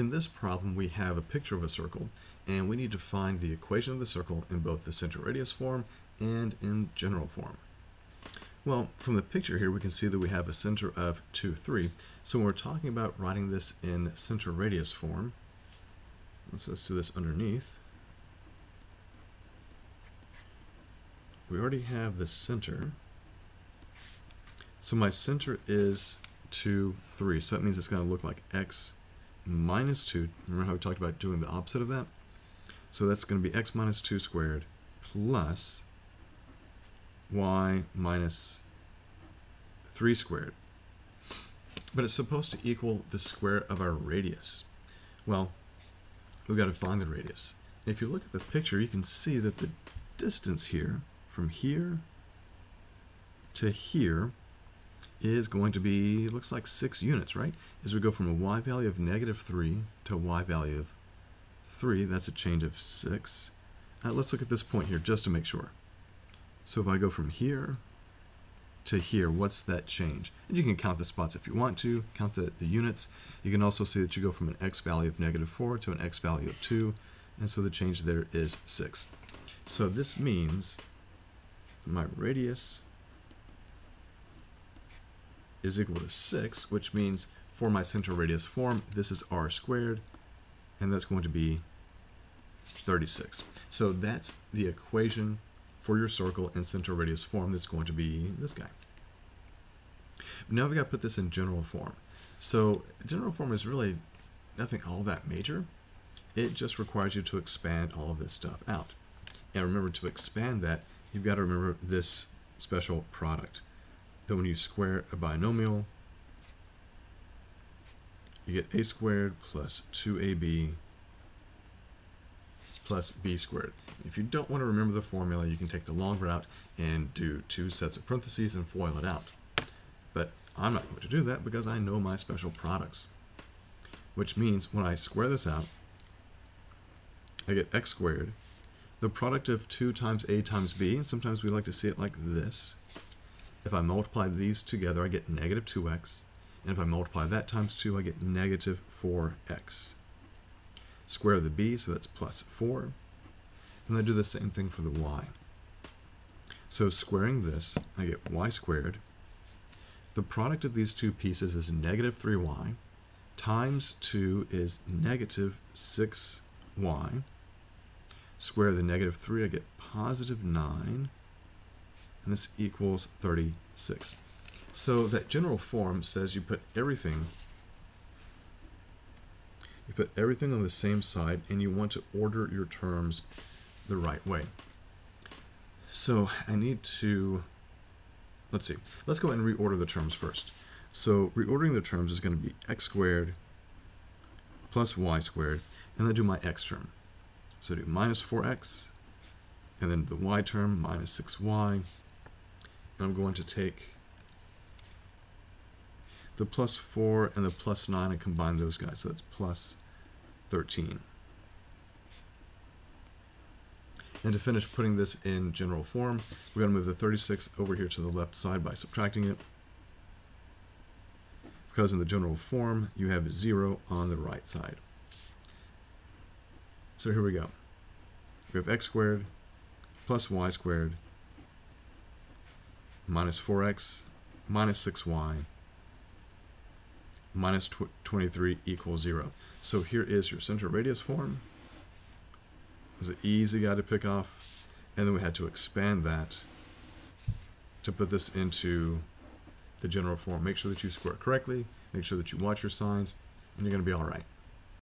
In this problem, we have a picture of a circle, and we need to find the equation of the circle in both the center radius form and in general form. Well, from the picture here, we can see that we have a center of 2, 3. So when we're talking about writing this in center radius form, let's, let's do this underneath. We already have the center. So my center is 2, 3. So that means it's going to look like x minus 2. Remember how we talked about doing the opposite of that? So that's going to be x minus 2 squared plus y minus 3 squared. But it's supposed to equal the square of our radius. Well, we've got to find the radius. If you look at the picture, you can see that the distance here, from here to here, is going to be, looks like 6 units, right? As we go from a y value of negative 3 to a y value of 3, that's a change of 6. Uh, let's look at this point here just to make sure. So if I go from here to here, what's that change? And you can count the spots if you want to, count the, the units. You can also see that you go from an x value of negative 4 to an x value of 2, and so the change there is 6. So this means my radius is equal to 6, which means for my center radius form, this is r squared, and that's going to be 36. So that's the equation for your circle in center radius form that's going to be this guy. Now we've got to put this in general form. So general form is really nothing all that major. It just requires you to expand all of this stuff out. And remember to expand that, you've got to remember this special product that when you square a binomial, you get a squared plus 2ab plus b squared. If you don't want to remember the formula, you can take the long route and do two sets of parentheses and FOIL it out. But I'm not going to do that because I know my special products. Which means when I square this out, I get x squared. The product of 2 times a times b, sometimes we like to see it like this. If I multiply these together, I get negative 2x. And if I multiply that times 2, I get negative 4x. Square of the b, so that's plus 4. And I do the same thing for the y. So squaring this, I get y squared. The product of these two pieces is negative 3y. Times 2 is negative 6y. Square of the negative 3, I get positive 9 and this equals 36. So that general form says you put everything you put everything on the same side and you want to order your terms the right way. So I need to let's see. Let's go ahead and reorder the terms first. So reordering the terms is going to be x squared plus y squared and then do my x term. So do minus 4x and then the y term minus 6y and I'm going to take the plus 4 and the plus 9 and combine those guys. So that's plus 13. And to finish putting this in general form, we're going to move the 36 over here to the left side by subtracting it. Because in the general form, you have 0 on the right side. So here we go. We have x squared plus y squared minus 4x minus 6y minus tw 23 equals 0. So here is your center radius form. It was an easy guy to pick off. And then we had to expand that to put this into the general form. Make sure that you square correctly. Make sure that you watch your signs, and you're going to be all right.